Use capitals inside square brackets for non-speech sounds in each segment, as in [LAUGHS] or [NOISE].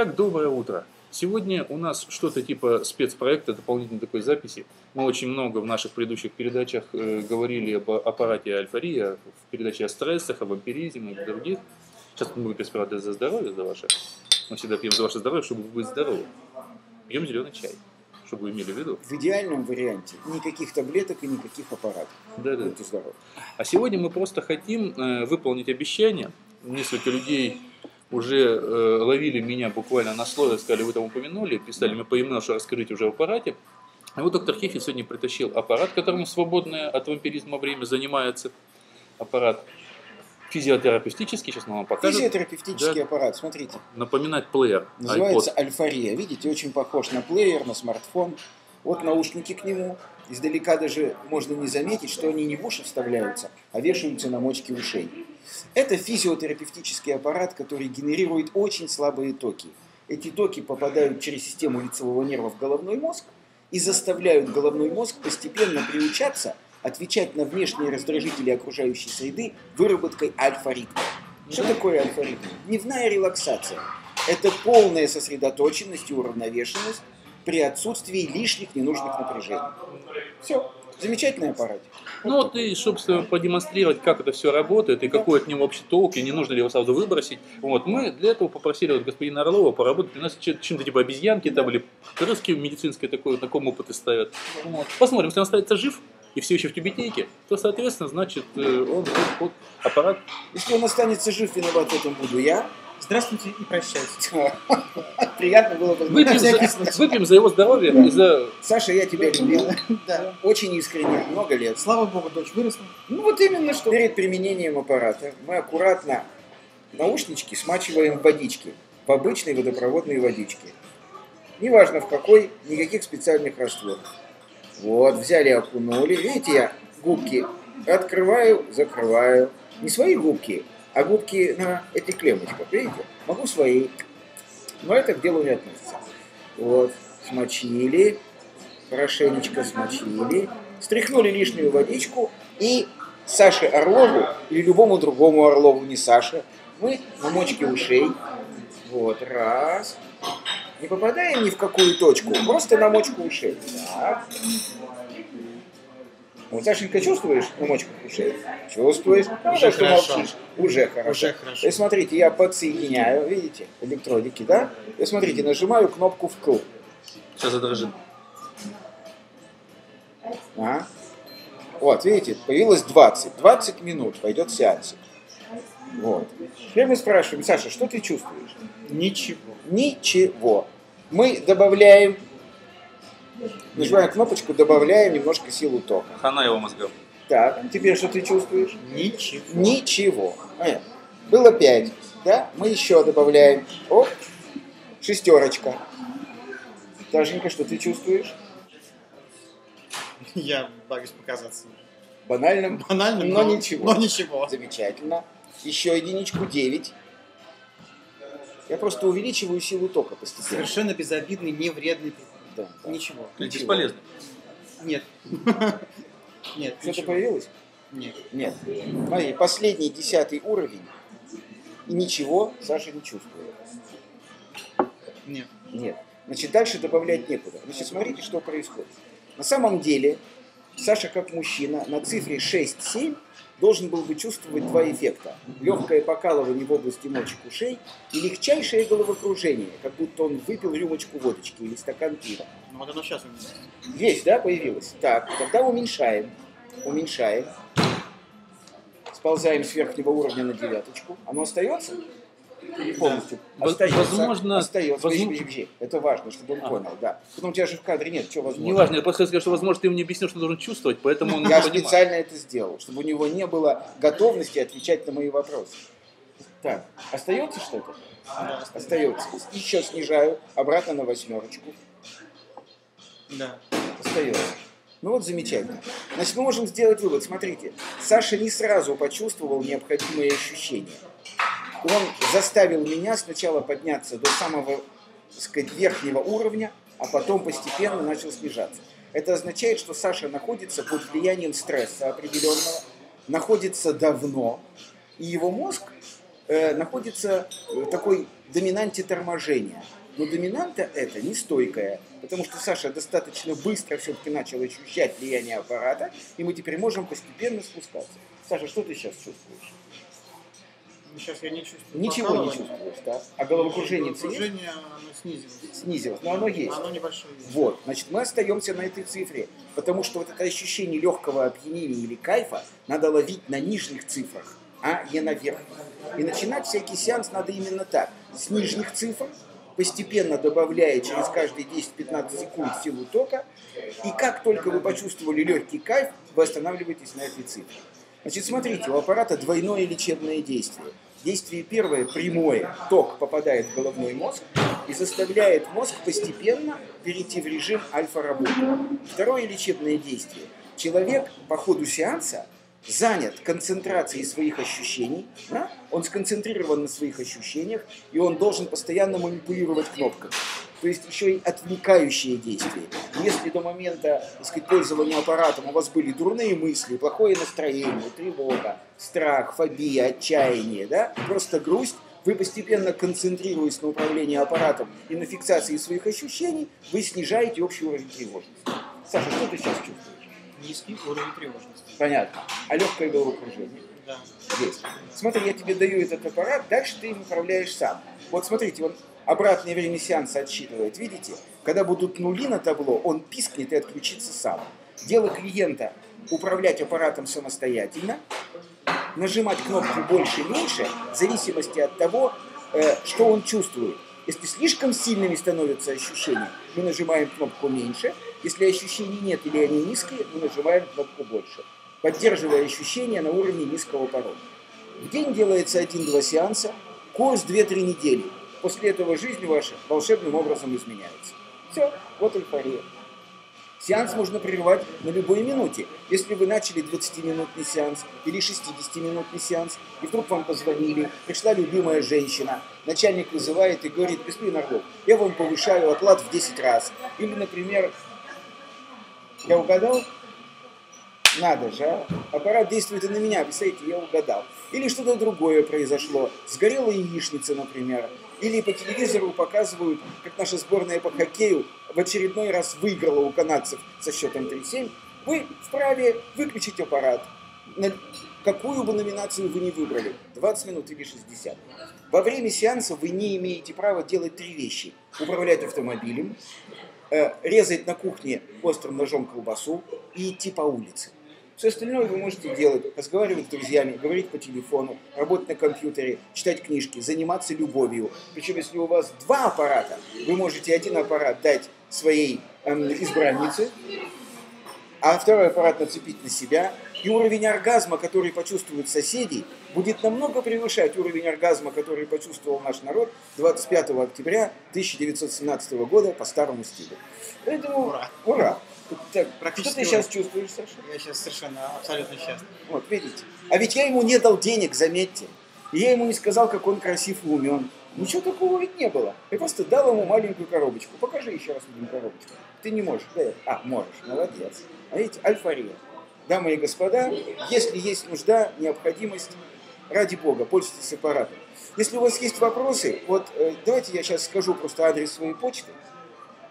Итак, доброе утро. Сегодня у нас что-то типа спецпроекта, дополнительной такой записи. Мы очень много в наших предыдущих передачах э, говорили об аппарате Альфария, в передаче о стрессах, об вампиризме и других. Сейчас мы будем сперва за здоровье, за ваше. Мы всегда пьем за ваше здоровье, чтобы быть здоровы. Пьем зеленый чай, чтобы вы имели в виду. В идеальном варианте никаких таблеток и никаких аппаратов. Да, да. Будьте здоровы. А сегодня мы просто хотим э, выполнить обещание. Несколько людей уже э, ловили меня буквально на слове, сказали, вы там упомянули, писали мне по e что расскажите уже в аппарате. А вот доктор Хефи сегодня притащил аппарат, которым свободное от вампиризма время занимается. Аппарат физиотерапевтический, сейчас мы вам покажем. Физиотерапевтический да. аппарат, смотрите. Напоминать плеер. Называется iPod. Альфария. Видите, очень похож на плеер, на смартфон. Вот наушники к нему. Издалека даже можно не заметить, что они не в уши вставляются, а вешаются на мочки ушей. Это физиотерапевтический аппарат, который генерирует очень слабые токи. Эти токи попадают через систему лицевого нерва в головной мозг и заставляют головной мозг постепенно приучаться отвечать на внешние раздражители окружающей среды выработкой альфа-ритма. Что такое альфа-ритм? Дневная релаксация. Это полная сосредоточенность и уравновешенность при отсутствии лишних ненужных напряжений. Все. Замечательный аппарат. Ну вот и, собственно, продемонстрировать, как это все работает и какой от него вообще толк, и не нужно ли его сразу выбросить. Вот, мы для этого попросили вот господина Орлова поработать у нас чем-то типа обезьянки там или крыски медицинской такой, таком опыты ставят. Вот. Посмотрим, если он остается жив, и все еще в тюбетейке, то, соответственно, значит, э, он вот, вот аппарат. Если он останется жив, виноват в этом буду я. Здравствуйте и прощайте. Приятно было бы. Выпьем за, выпьем за его здоровье. Да. За... Саша, я тебя любил. Да. Очень искренне, много лет. Слава богу, дочь выросла. Ну вот именно что. Перед применением аппарата мы аккуратно наушнички смачиваем в водичке, в обычной водопроводной водичке. Неважно в какой, никаких специальных растворов. Вот, взяли, окунули. Видите, я губки открываю, закрываю. Не свои губки, а губки на этих клеммочках, видите? Могу свои, но это к делу не относится. Вот, смочили, хорошенечко смочили, стряхнули лишнюю водичку и Саше Орлову или любому другому Орлову, не Саше, мы на мочке ушей, вот, раз, не попадаем ни в какую точку, просто на мочку ушей. Так. Сашенька, чувствуешь на мочках ушей? Чувствуешь? Уже ну, что хорошо. молчишь. Уже хорошо. Уже хорошо. И смотрите, я подсоединяю, видите, электродики, да? И смотрите, нажимаю кнопку вкл. Сейчас задрожит. А? Вот, видите, появилось 20. 20 минут пойдет сеансик. Вот. Теперь мы спрашиваем, Саша, что ты чувствуешь? Ничего. Ничего. Мы добавляем Нажимаем кнопочку, добавляем немножко силу тока. Хана его мозгов. Так, теперь что ты чувствуешь? Ничего. Ничего. Понятно. Было 5, да? Мы еще добавляем. Оп, шестерочка. Таженька, что ты чувствуешь? Я боюсь показаться. Банальным? Банальным, но, но ничего. Но ничего. Замечательно. Еще единичку 9. Я просто увеличиваю силу тока постепенно. Совершенно безобидный, невредный Да, да. Ничего. Ничего. Бесполезно. Нет. [LAUGHS] Нет, Что-то появилось? Нет. Нет. Смотри, последний десятый уровень. И ничего Саша не чувствует. Нет. Нет. Значит, дальше добавлять некуда. Значит, смотрите, что происходит. На самом деле, Саша как мужчина на цифре 6-7 должен был бы чувствовать два эффекта. Легкое покалывание в области мочек ушей и легчайшее головокружение, как будто он выпил рюмочку водочки или стакан пива. Ну вот оно сейчас у меня. Есть, да, появилось? Так, тогда уменьшаем. Уменьшаем. Сползаем с верхнего уровня на девяточку. Оно остается? Или полностью? Воз- Остается. возможно- Остается. возможно- Подожди, подожди. Это важно, чтобы он А. понял, да. Потом у тебя же в кадре нет, что возможно. Неважно, я просто скажу, что, возможно, ты ему не объяснил, что должен чувствовать, поэтому он не Я понимает. специально это сделал, чтобы у него не было готовности отвечать на мои вопросы. Так, остается что-то? Да. Остается. Еще снижаю, обратно на восьмерочку. Да. Остается. Ну вот замечательно. Значит, мы можем сделать вывод. Смотрите, Саша не сразу почувствовал необходимые ощущения. Он заставил меня сначала подняться до самого, так сказать, верхнего уровня, а потом постепенно начал снижаться. Это означает, что Саша находится под влиянием стресса определенного, находится давно, и его мозг э, находится в такой доминанте торможения. Но доминанта это нестойкая, потому что Саша достаточно быстро все-таки начал ощущать влияние аппарата, и мы теперь можем постепенно спускаться. Саша, что ты сейчас чувствуешь? Сейчас я не чувствую Ничего не чувствуешь, да? А головокружение? Головокружение, оно снизилось. снизилось, но оно есть. Оно небольшое есть. Вот, значит, мы остаемся на этой цифре, потому что вот это ощущение легкого опьянения или кайфа надо ловить на нижних цифрах, а не на верхних. И начинать всякий сеанс надо именно так, с нижних цифр, постепенно добавляя через каждые 10-15 секунд силу тока, и как только вы почувствовали легкий кайф, вы останавливаетесь на этой цифре. Значит, смотрите, у аппарата двойное лечебное действие. Действие первое прямое, ток попадает в головной мозг и заставляет мозг постепенно перейти в режим альфа-работы. Второе лечебное действие. Человек по ходу сеанса занят концентрацией своих ощущений, да? он сконцентрирован на своих ощущениях, и он должен постоянно манипулировать кнопками. То есть еще и отвлекающие действия. Если до момента так сказать, пользования аппаратом у вас были дурные мысли, плохое настроение, тревога, страх, фобия, отчаяние, да? просто грусть, вы постепенно концентрируясь на управлении аппаратом и на фиксации своих ощущений, вы снижаете общий уровень тревожности. Саша, что ты сейчас чувствуешь? Низкий уровень тревожности. Понятно. А легкое головокружение? Да. Есть. Смотри, я тебе даю этот аппарат, дальше ты им управляешь сам. Вот смотрите, он обратное время сеанса отсчитывает, видите? Когда будут нули на табло, он пискнет и отключится сам. Дело клиента управлять аппаратом самостоятельно, нажимать кнопку больше-меньше, в зависимости от того, э, что он чувствует. Если слишком сильными становятся ощущения, мы нажимаем кнопку меньше. Если ощущений нет или они низкие, мы нажимаем кнопку больше, поддерживая ощущения на уровне низкого порога. В день делается один-два сеанса, курс 2-3 недели. После этого жизнь ваша волшебным образом изменяется. Все, вот эйфория. Сеанс можно прерывать на любой минуте. Если вы начали 20-минутный сеанс или 60-минутный сеанс, и вдруг вам позвонили, пришла любимая женщина, начальник вызывает и говорит, господин Орлов, я вам повышаю оклад в 10 раз. Или, например, я угадал? Надо же, а? Аппарат действует и на меня, представляете, я угадал. Или что-то другое произошло. Сгорела яичница, например. Или по телевизору показывают, как наша сборная по хоккею в очередной раз выиграла у канадцев со счетом 3-7. Вы вправе выключить аппарат. На какую бы номинацию вы ни выбрали, 20 минут или 60. Во время сеанса вы не имеете права делать три вещи. Управлять автомобилем, э, резать на кухне острым ножом колбасу и идти по улице. Все остальное вы можете делать, разговаривать с друзьями, говорить по телефону, работать на компьютере, читать книжки, заниматься любовью. Причем, если у вас два аппарата, вы можете один аппарат дать своей эм, избраннице, а второй аппарат нацепить на себя, и уровень оргазма, который почувствуют соседи, будет намного превышать уровень оргазма, который почувствовал наш народ 25 октября 1917 года по старому стилю. Поэтому Ура. ура! Так, что Практически ты сейчас ура. чувствуешь, Саша? Я сейчас совершенно абсолютно счастлив. Вот, видите. А ведь я ему не дал денег, заметьте. И я ему не сказал, как он красив и умен. Ничего такого ведь не было. Я просто дал ему маленькую коробочку. Покажи еще раз мне коробочку. Ты не можешь. Да? А, можешь. Молодец. А видите, альфария. Дамы и господа, если есть нужда, необходимость, ради бога, пользуйтесь аппаратом. Если у вас есть вопросы, вот э, давайте я сейчас скажу просто адрес своей почты.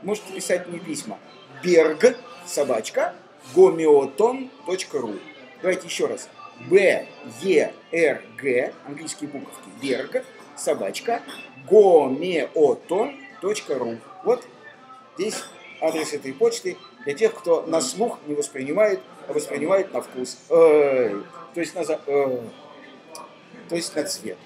Можете писать мне письма. Берг, собачка, гомеотон.ру. Давайте еще раз. Б, Е, Р, Г, английские буковки, Берг, собачка, гомеотон.ру. Вот здесь адрес этой почты для тех, кто на слух не воспринимает, а воспринимает на вкус. То есть на, э, то есть на цвет.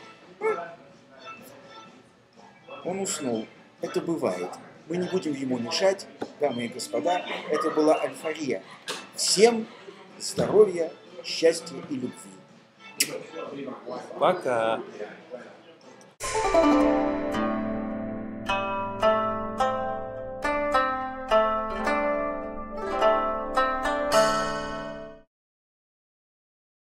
Он уснул. Это бывает. Мы не будем ему мешать, дамы и господа. Это была альфария. Всем здоровья, счастья и любви. Пока.